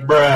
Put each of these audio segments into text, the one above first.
Bruh.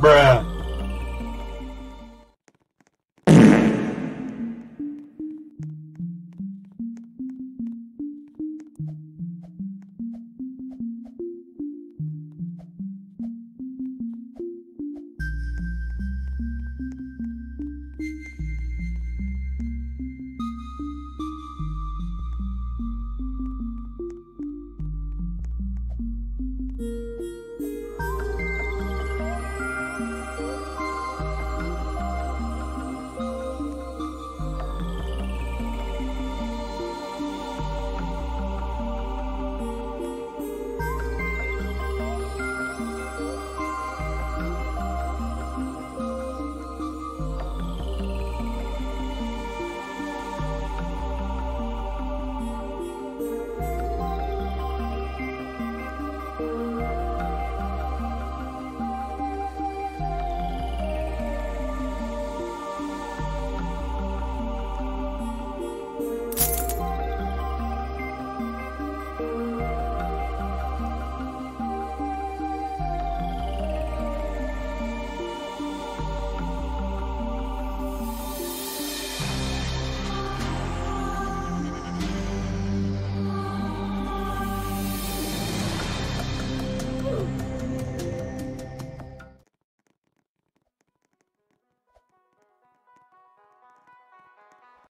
Bruh.